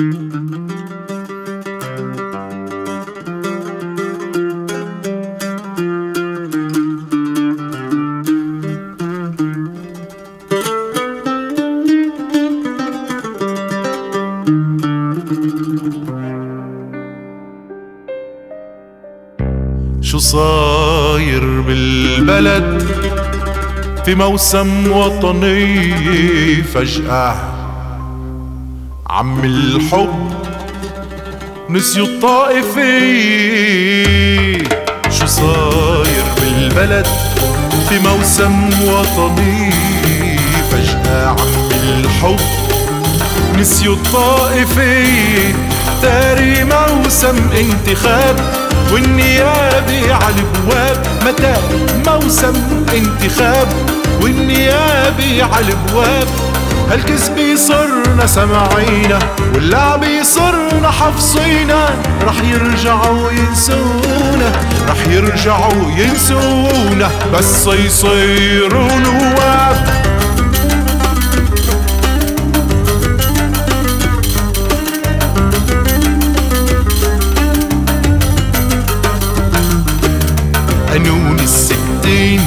شو صاير بالبلد؟ في موسم وطني فجأة عم الحب نسيوا الطائفية شو صاير بالبلد في موسم وطني؟ فجأة عم الحب نسيوا الطائفية تاري موسم انتخاب والنيابة على الابواب متى موسم انتخاب والنيابة على الابواب هالكذب صرنا سمعينا واللعب صرنا حافظينا رح يرجعوا ينسونا رح يرجعوا ينسونا بس يصيروا نواب قانون الستين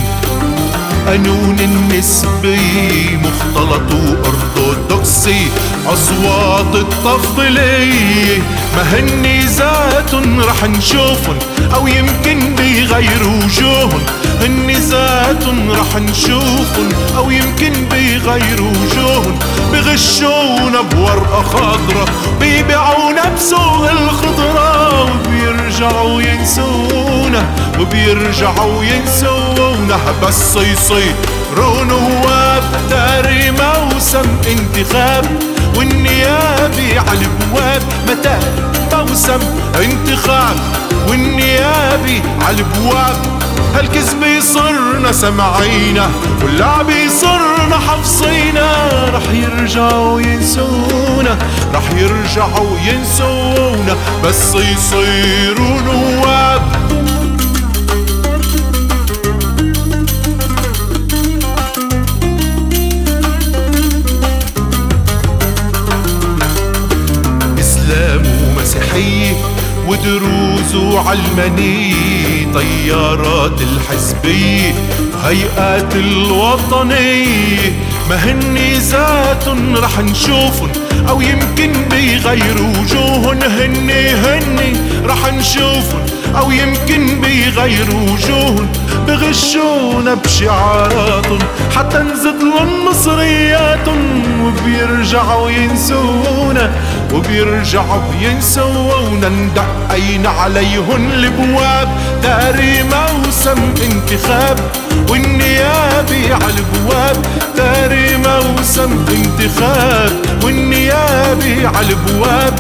قانون النسبي مختلط وأرثوذكسي أصوات التفضيلية ما هني ذات رح نشوفن أو يمكن بيغيروا وجوهن. هن ذات رح نشوفن أو يمكن بيغيروا وجوهن. بغشونا بورقة خضرا بيبيعونا بسوق الخضرا وبيرجعوا ينسونا وبيرجعوا ينسونا بس يصيروا نواب داري موسم انتخاب والنيابة على الابواب متى موسم انتخاب؟ والنيابة على الابواب هالكذب صرنا سمعينا واللعب صرنا حافظينا رح يرجعوا ينسونا رح يرجعوا ينسونا بس يصيروا نواب. إسلام ومسيحية ودروز وعلمانية طيارات الحزبية وهيئات الوطنية ما هني ذات رح نشوفن أو يمكن بيغيروا وجوهن هني هني رح نشوفن أو يمكن بيغيروا وجوهن بغشونا بشعاراتن حتى نزدلن مصرياتن وبيرجعوا ينسونا وبيرجعوا ينسونا ندقين عليهن الابواب داري موسم انتخاب والنيابة على الابواب داري موسم انتخاب والنيابة على الابواب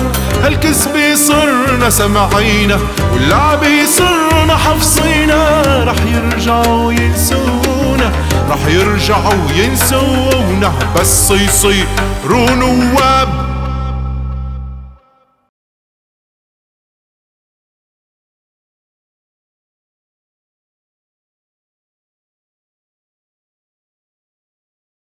هالكذب صرنا سمعينا واللعب صرنا حافظينا رح يرجعوا ينسونا رح يرجعوا ينسونا بس يصيروا نواب